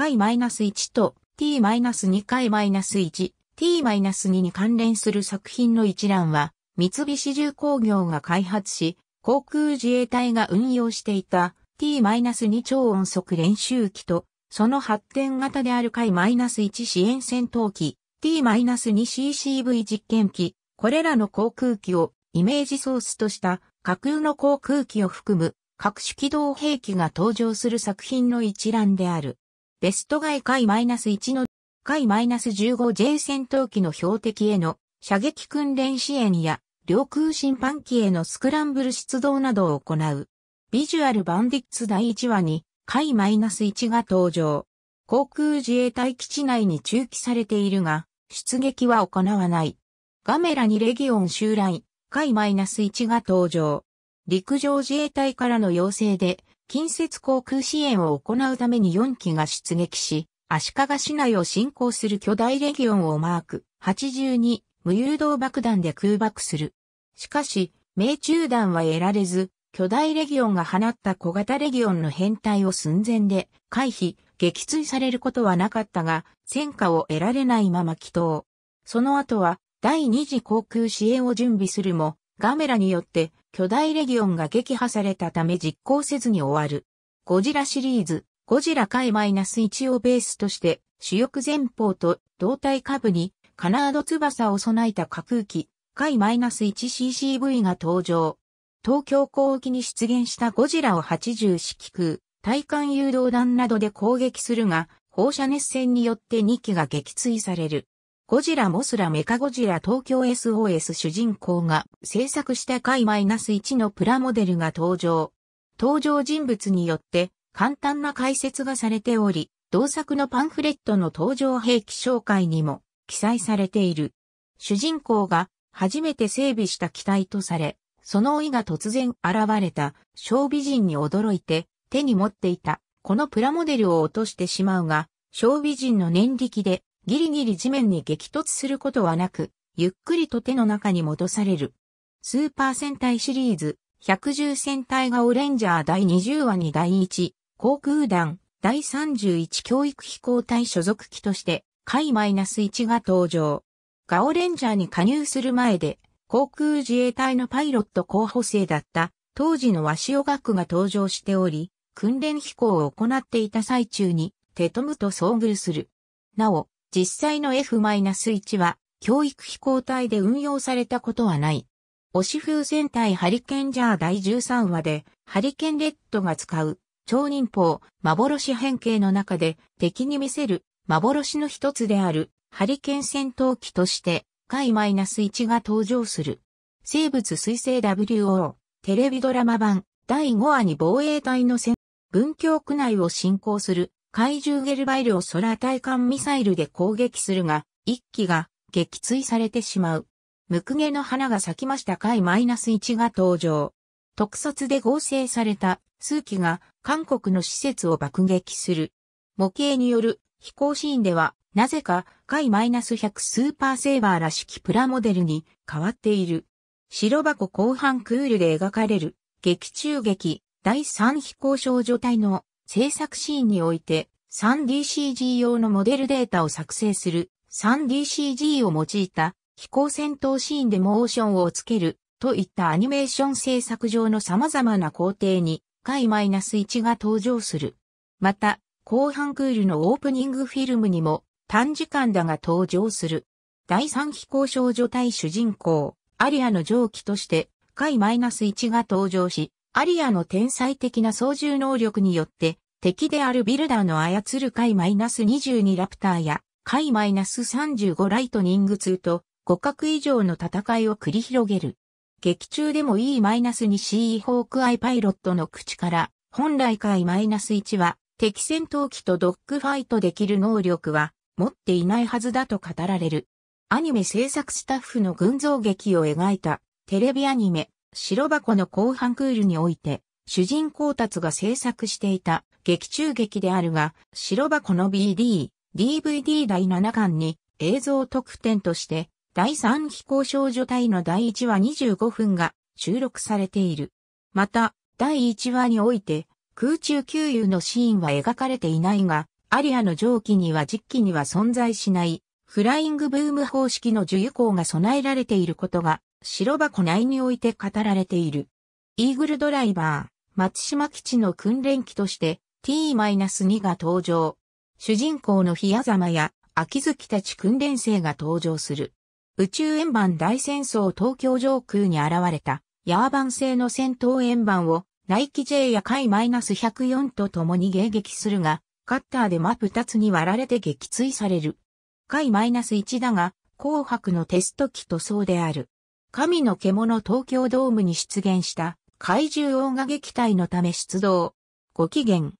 回 -1 と t-2 回 -1、t-2 に関連する作品の一覧は、三菱重工業が開発し、航空自衛隊が運用していた t-2 超音速練習機と、その発展型である回 -1 支援戦闘機、t-2CCV 実験機、これらの航空機をイメージソースとした架空の航空機を含む各種機動兵器が登場する作品の一覧である。ベスト外回 -1 の回 -15J 戦闘機の標的への射撃訓練支援や領空侵犯機へのスクランブル出動などを行う。ビジュアルバンディッツ第1話に、回 -1 が登場。航空自衛隊基地内に駐機されているが、出撃は行わない。ガメラにレギオン襲来、回 -1 が登場。陸上自衛隊からの要請で、近接航空支援を行うために4機が出撃し、足利市内を進行する巨大レギオンをマーク、82、無誘導爆弾で空爆する。しかし、命中弾は得られず、巨大レギオンが放った小型レギオンの編隊を寸前で回避、撃墜されることはなかったが、戦果を得られないまま帰投。その後は、第二次航空支援を準備するも、ガメラによって巨大レギオンが撃破されたため実行せずに終わる。ゴジラシリーズ、ゴジラ回 -1 をベースとして、主翼前方と胴体下部にカナード翼を備えた架空機、回 -1CCV が登場。東京港沖に出現したゴジラを80式空、対艦誘導弾などで攻撃するが、放射熱線によって2機が撃墜される。ゴジラモスラメカゴジラ東京 SOS 主人公が制作した回 -1 のプラモデルが登場。登場人物によって簡単な解説がされており、同作のパンフレットの登場兵器紹介にも記載されている。主人公が初めて整備した機体とされ、その老いが突然現れた小美人に驚いて手に持っていたこのプラモデルを落としてしまうが、小美人の念力でギリギリ地面に激突することはなく、ゆっくりと手の中に戻される。スーパー戦隊シリーズ、110戦隊がオレンジャー第20話に第1、航空団、第31教育飛行隊所属機として、回 -1 が登場。ガオレンジャーに加入する前で、航空自衛隊のパイロット候補生だった当時の鷲尾学が登場しており、訓練飛行を行っていた最中にテトムと遭遇する。なお、実際の F-1 は教育飛行隊で運用されたことはない。オシ風戦隊ハリケンジャー第13話でハリケンレッドが使う超人砲幻変形の中で敵に見せる幻の一つであるハリケン戦闘機として、回 -1 が登場する。生物水星 WO、テレビドラマ版、第5話に防衛隊の戦、文京区内を進行する、怪獣ゲルバイルを空対艦ミサイルで攻撃するが、一機が撃墜されてしまう。ムクゲの花が咲きました回 -1 が登場。特撮で合成された数機が韓国の施設を爆撃する。模型による飛行シーンではなぜか、回 -100 スーパーセーバーらしきプラモデルに変わっている。白箱後半クールで描かれる、劇中劇、第3飛行少女隊の制作シーンにおいて、3DCG 用のモデルデータを作成する 3DCG を用いた飛行戦闘シーンでモーションをつけるといったアニメーション制作上の様々な工程に回 -1 が登場する。また、後半クールのオープニングフィルムにも短時間だが登場する。第三飛行少女対主人公、アリアの上記として、回 -1 が登場し、アリアの天才的な操縦能力によって、敵であるビルダーの操る回 -22 ラプターや、回 -35 ライトニング2と、互角以上の戦いを繰り広げる。劇中でも E-2CE ホークアイパイロットの口から、本来回 -1 は、敵戦闘機とドッグファイトできる能力は、持っていないはずだと語られる。アニメ制作スタッフの群像劇を描いたテレビアニメ白箱の後半クールにおいて主人公たちが制作していた劇中劇であるが白箱の BD、DVD 第7巻に映像特典として第3飛行少女隊の第1話25分が収録されている。また、第1話において空中給油のシーンは描かれていないが、アリアの蒸気には実機には存在しないフライングブーム方式の重油港が備えられていることが白箱内において語られている。イーグルドライバー、松島基地の訓練機として T-2 が登場。主人公の檜山や秋月たち訓練生が登場する。宇宙円盤大戦争東京上空に現れたヤーバン製の戦闘円盤をナイキ J やカイ -104 と共に迎撃するが、カッターで真二つに割られて撃墜される。カイ -1 だが、紅白のテスト機とそうである。神の獣東京ドームに出現した怪獣大賀撃隊のため出動。ご機嫌。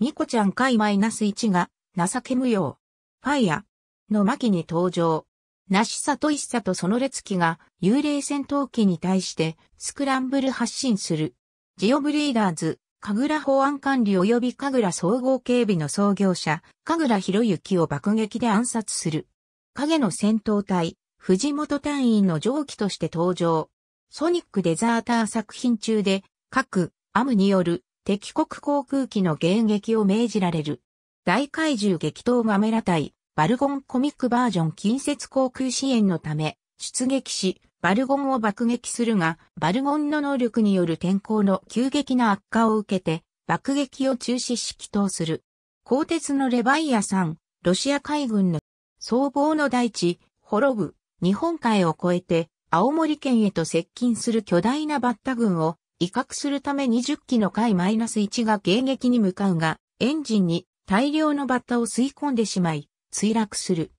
ニコちゃんカイナス -1 が情け無用。ファイアの巻に登場。なしさと一さとその列機が幽霊戦闘機に対してスクランブル発進する。ジオブリーダーズ、神楽保安管理及び神楽総合警備の創業者、神楽博之を爆撃で暗殺する。影の戦闘隊、藤本隊員の上記として登場。ソニックデザーター作品中で、各、アムによる敵国航空機の迎撃を命じられる。大怪獣激闘ガメラ隊、バルゴンコミックバージョン近接航空支援のため、出撃し、バルゴンを爆撃するが、バルゴンの能力による天候の急激な悪化を受けて、爆撃を中止し祈祷する。鋼鉄のレバイアさん、ロシア海軍の総合の大地、滅ぶ、日本海を越えて、青森県へと接近する巨大なバッタ軍を威嚇するため20機の海 -1 が迎撃に向かうが、エンジンに大量のバッタを吸い込んでしまい、墜落する。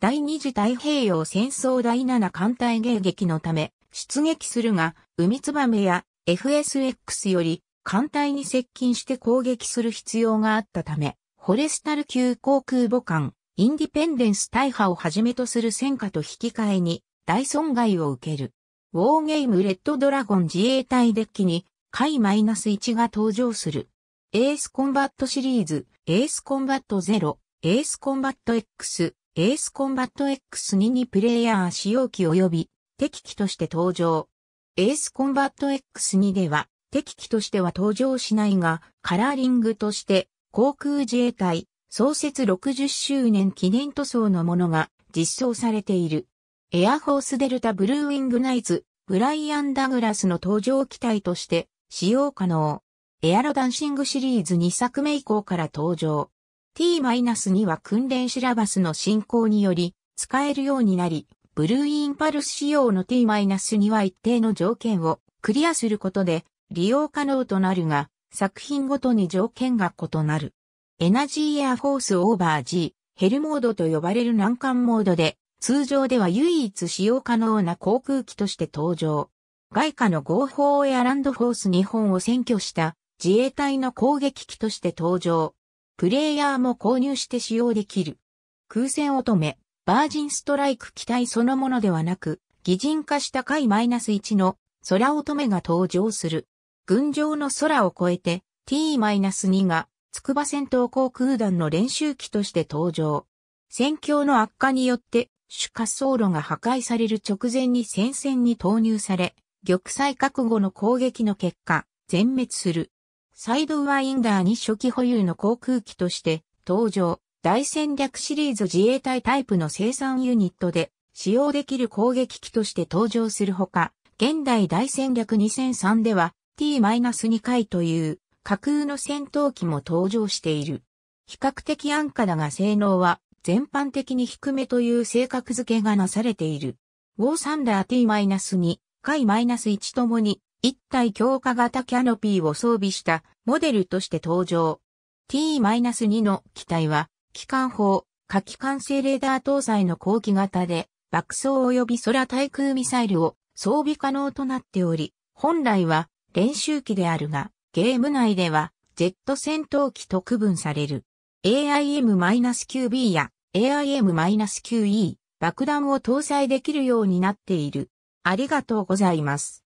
第二次太平洋戦争第七艦隊迎撃のため出撃するが、海ツバメや FSX より艦隊に接近して攻撃する必要があったため、フォレスタル級航空母艦、インディペンデンス大破をはじめとする戦果と引き換えに大損害を受ける。ウォーゲームレッドドラゴン自衛隊デッキに、回 -1 が登場する。エースコンバットシリーズ、エースコンバット0、エースコンバット X、エースコンバット X2 にプレイヤー使用機及び敵機として登場。エースコンバット X2 では敵機としては登場しないが、カラーリングとして航空自衛隊創設60周年記念塗装のものが実装されている。エアフォースデルタブルーウィングナイツ、ブライアン・ダグラスの登場機体として使用可能。エアロダンシングシリーズ2作目以降から登場。T-2 は訓練シラバスの進行により使えるようになり、ブルーインパルス仕様の T-2 は一定の条件をクリアすることで利用可能となるが、作品ごとに条件が異なる。エナジーエアフォースオーバー G、ヘルモードと呼ばれる難関モードで、通常では唯一使用可能な航空機として登場。外貨の合法エアランドフォース日本を占拠した自衛隊の攻撃機として登場。プレイヤーも購入して使用できる。空戦乙女、バージンストライク機体そのものではなく、擬人化した回 -1 の空乙女が登場する。群青の空を越えて T-2 が筑波戦闘航空団の練習機として登場。戦況の悪化によって主滑走路が破壊される直前に戦線に投入され、玉砕覚悟の攻撃の結果、全滅する。サイドワインダーに初期保有の航空機として登場、大戦略シリーズ自衛隊タイプの生産ユニットで使用できる攻撃機として登場するほか、現代大戦略2003では T-2 回という架空の戦闘機も登場している。比較的安価だが性能は全般的に低めという性格付けがなされている。ウォーサンダー T-2、回 -1 ともに一体強化型キャノピーを装備したモデルとして登場。T-2 の機体は、機関砲、火器管制レーダー搭載の後期型で、爆走及び空対空ミサイルを装備可能となっており、本来は練習機であるが、ゲーム内ではジェット戦闘機と区分される。AIM-9B や AIM-9E 爆弾を搭載できるようになっている。ありがとうございます。